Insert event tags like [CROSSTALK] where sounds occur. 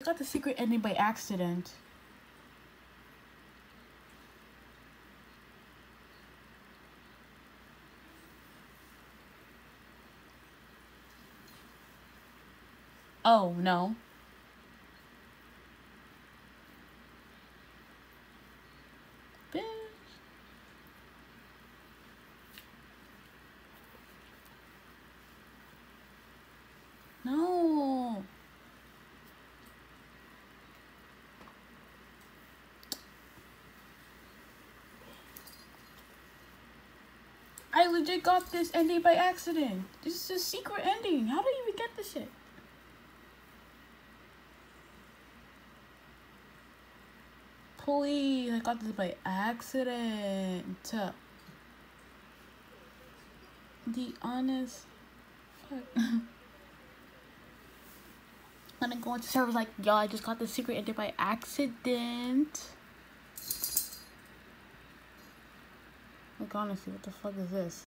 I got the secret ending by accident. Oh, no. Bitch. No. I legit got this ending by accident. This is a secret ending. How did you even get this shit? Please, I got this by accident. The honest. Fuck. [LAUGHS] I'm gonna go into like, yo, I just got the secret ending by accident. Like, honestly, what the fuck is this?